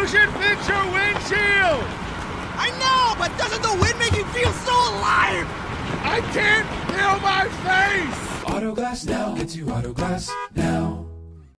You should fix your windshield! I know, but doesn't the wind make you feel so alive? I can't feel my face! Auto Glass Now gets you Autoglass now.